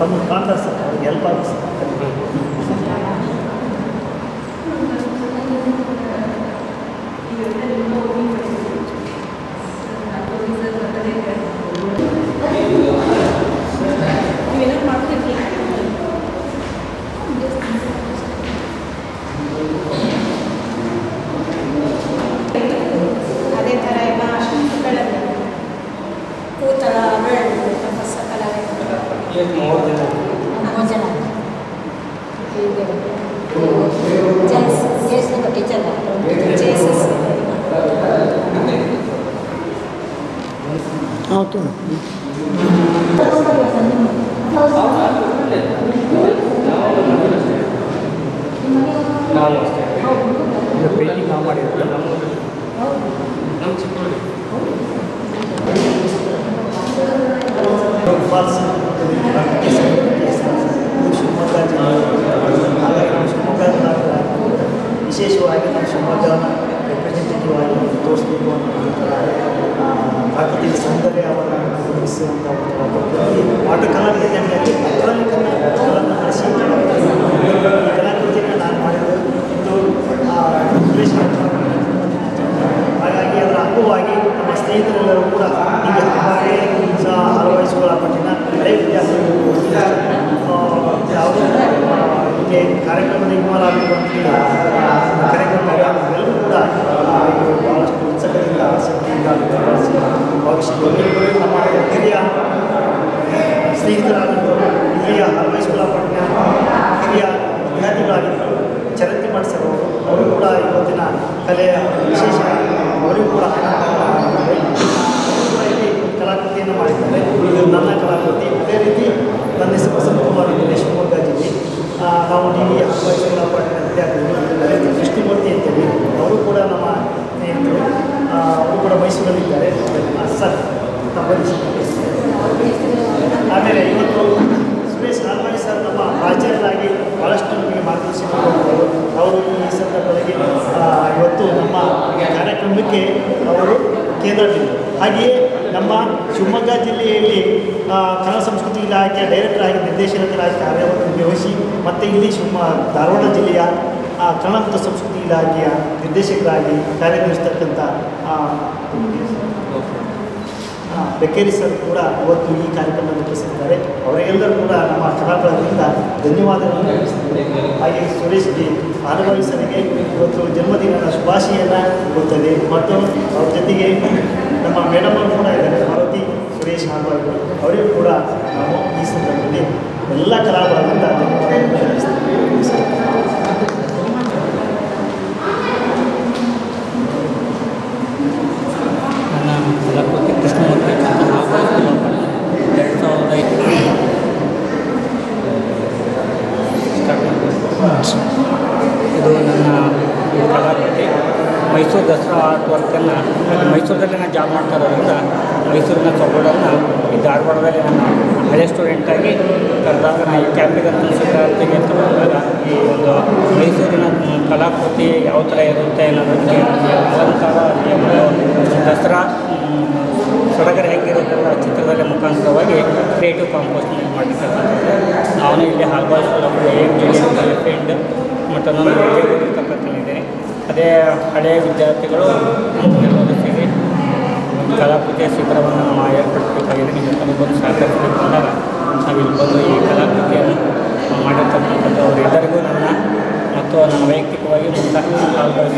ತಮ್ಮ ಮಾತಾಡ ಸರ್ ಅವ್ರಿಗೆ ಹೆಲ್ಪ್ ಆಗುತ್ತೆ sir Get more than more than Jesus, Jesus, get Jesus. Jesus. Okay. Painting ನಾವು ಮಾಡಿದ್ರೆ ನಮ್ಮ ನಮ್ಮ ಚಿಕ್ಕ ಫಾಲ್ಸ್ ಪ್ರಾಕೃತಿಕ ಸೌಂದರ್ಯವನ್ನು ರೂಪಿಸುವಂಥ ಒಂದು ಅಕ್ರಲಿಕ್ ಕಲರ್ನ ಬಳಸಿ ಈ ಕಲಾಕೃತಿಯನ್ನು ನಾನು ಮಾಡಿದ್ದು ಇದು ಹಾಗಾಗಿ ಅದರ ಅಂಗವಾಗಿ ನಮ್ಮ ಸ್ನೇಹಿತರೆಲ್ಲರೂ ಕೂಡ ಮಾಡಿಸರು ಅವರು ಕೂಡ ಇವತ್ತಿನ ಕಲೆಯ ವಿಶೇಷ, ಅವರಿಗೂ ಕೂಡ ಕೂಡ ಇಲ್ಲಿ ಕಲಾಕೃತಿಯನ್ನು ಮಾಡಿದ್ದಾರೆ. ನನ್ನ ಕಲಾಕೃತಿ ಅದೇ ರೀತಿ ನನ್ನ ಹೆಸರು ಬಸವಕುಮಾರ್ ಅಂತೇಳಿ ಶಿವಮೊಗ್ಗ ಜಿಲ್ಲೆ ನಾವು ಡಿ ವಿ ಅದೇ ರೀತಿ ಕೃಷ್ಣಮೂರ್ತಿ ಅಂತೇಳಿ, ಅವರು ಕೂಡ ನಮ್ಮ ಸ್ನೇಹಿತರು ಅವರು ಕೂಡ ಮೈಸೂರಲ್ಲಿದ್ದಾರೆ. ಸರ್, ತಮ್ಮ ಆಮೇಲೆ ಇವತ್ತು ಸುರೇಶ್ ನಾಲ್ವಾಡಿ ಸರ್ ನಮ್ಮ ಆಚಾರ್ಯರಾಗಿ ಭಾಳಷ್ಟು ನಮಗೆ ಮಾರ್ಗದರ್ಶನ ಮಾಡಿದರು ಅವರು ಈ ಸಂದರ್ಭದಲ್ಲಿ ಆ, ಇವತ್ತು ನಮ್ಮ ಕಾರ್ಯಕ್ರಮಕ್ಕೆ ಕೇಂದ್ರ ಬಿಂದು ಹಾಗೆಯೇ ನಮ್ಮ ಶಿವಮೊಗ್ಗ ಜಿಲ್ಲೆಯಲ್ಲಿ ಕನ್ನಡ ಸಂಸ್ಕೃತಿ ಇಲಾಖೆಯ ಡೈರೆಕ್ಟರ್ ಆಗಿ ನಿರ್ದೇಶಕರಾಗಿ ಕಾರ್ಯವನ್ನು ನಿರ್ವಹಿಸಿ, ಮತ್ತು ಇಲ್ಲಿ ಶಿವಮ, ಧಾರವಾಡ ಜಿಲ್ಲೆಯ ಕನ್ನಡ ಸಂಸ್ಕೃತಿ ಇಲಾಖೆಯ ನಿರ್ದೇಶಕರಾಗಿ ಕಾರ್ಯನಿರ್ವಹಿಸ್ತಕ್ಕಂಥ ಬೆಕ್ಕೇರಿ ಸರ್ ಕೂಡ ಇವತ್ತು ಈ ಕಾರ್ಯಕ್ರಮ ರೂಪಿಸಿದ್ದಾರೆ ಅವರಿಗೆಲ್ಲರೂ ಕೂಡ ನಮ್ಮ ಕಲಾಕಾರರಿಂದ ಧನ್ಯವಾದಗಳನ್ನು ತಿಳಿಸ್ತಿದ್ದೇವೆ ಹಾಗೆ ಸುರೇಶ್ ಜಿ ಸರಿಗೆ ಇವತ್ತು ಜನ್ಮದಿನದ ಶುಭಾಶಯನ ಕೊಡ್ತದೆ ಮತ್ತು ಅವ್ರ ಜೊತೆಗೆ ನಮ್ಮ ಮೇಡಮ್ ಅವರು ಕೂಡ ಇದ್ದಾರೆ ಮಾರುತಿ ಸುರೇಶ್ ಆನವಾಯಿ ಅವರಿಗೂ ಕೂಡ ನಾವು ಈ ಸಂದರ್ಭದಲ್ಲಿ ಎಲ್ಲ ಧನ್ಯವಾದಗಳನ್ನು ತಿಳಿಸ್ತೇವೆ ನನ್ನ ಕಲಾಕೃತಿ ಕೃಷ್ಣಮೂರ್ತಿ ಅಂತ ಹಾಗೂ ಎರಡು ಸಾವಿರದ ಐದು ಇದು ನನ್ನ ಈ ಕಲಾಕೃತಿ ಮೈಸೂರು ದಸರಾ ಆರ್ಟ್ ವರ್ಕನ್ನು ಅದು ಮೈಸೂರಲ್ಲಿ ನಾನು ಜಾಬ್ ಮಾಡ್ತಾ ಇರೋದ್ರಿಂದ ಮೈಸೂರಿನ ಸೊಗಡನ್ನು ಈ ಧಾರವಾಡದಲ್ಲಿ ನಾನು ಹಳೆ ಸ್ಟೂಡೆಂಟಾಗಿ ಕರೆದಾಗ ನಾನು ಈ ಕ್ಯಾಂಪಿಗೆ ಶಿವರಾತ್ರಿಗೆ ಅಂತ ಬಂದಾಗ ಈ ಒಂದು ಮೈಸೂರಿನ ಕಲಾಕೃತಿ ಯಾವ ಥರ ಇರುತ್ತೆ ಅನ್ನೋದಕ್ಕೆ ಅಲಂಕಾರ ದಸರಾ ಸಡಗರ ಹೆಂಗಿರುತ್ತೆ ಅನ್ನೋ ಚಿತ್ರದಲ್ಲಿ ಮುಖಾಂತರವಾಗಿ ಕ್ರಿಯೇಟಿವ್ ಕಾಂಪೋಸ್ಟಿಂಗ್ ಮಾಡಿರ್ತಕ್ಕಂಥದ್ದು ನಾನು ಇಲ್ಲಿ ಹಾಲ್ಬಾಲ್ ಜಿ ಫ್ರೆಂಡ್ ಮತ್ತು ನಾನು ಇದೆ ಅದೇ ಹಳೆಯ ವಿದ್ಯಾರ್ಥಿಗಳು ಕಲಾಕೃತಿಯ ಶಿಬಿರವನ್ನು ನಾವು ಏರ್ಪಡಿಸಬೇಕಾಗಿದೆ ನಿಮ್ಮ ಬಂದು ಸಹಕರಿಸಬೇಕು ಅಂದಾಗ ನಾವು ಇಲ್ಲಿ ಬಂದು ಈ ಕಲಾಕೃತಿಯನ್ನು ಮಾಡಿರ್ತಕ್ಕಂಥದ್ದು. ಅವರೆಲ್ಲರಿಗೂ ನನ್ನ ಮತ್ತು ನನ್ನ ವೈಯಕ್ತಿಕವಾಗಿ ಮುಕ್ತ ಹಾಲ್ಬಾಲ್